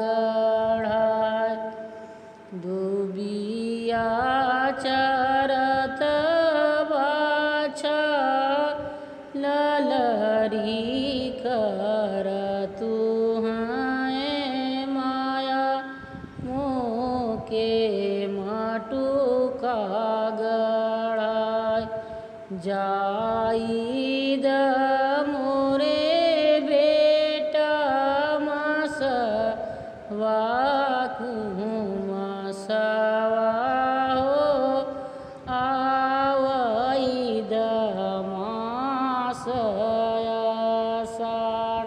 गढ़ाय दुबिया चरत कर तू हैं माया। मोके माटू का गढ़ाय जाई वाकू मासवा हो आषाढ़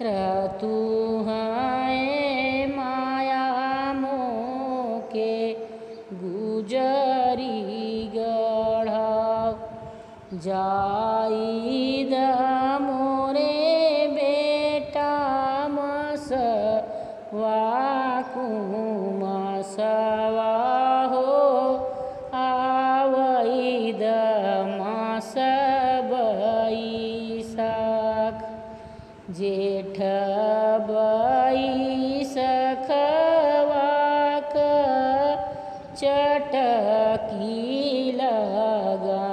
कर हैं माया मोके गुजरी गढ़ जाई मोरे बेटा मस वाकू जेठ बैसखवाक चटकी लगानिया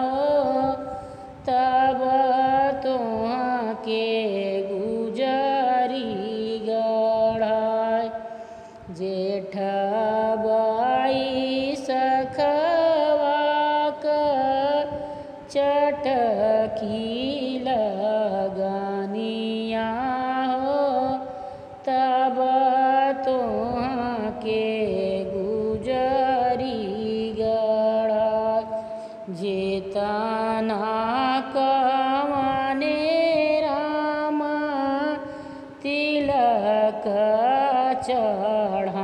हो तब तुहाँ के गुजरी गढ़ाय। जेठ बैसखवाक चटकी लगानिया जेतना कवने रामा तिलक चढ़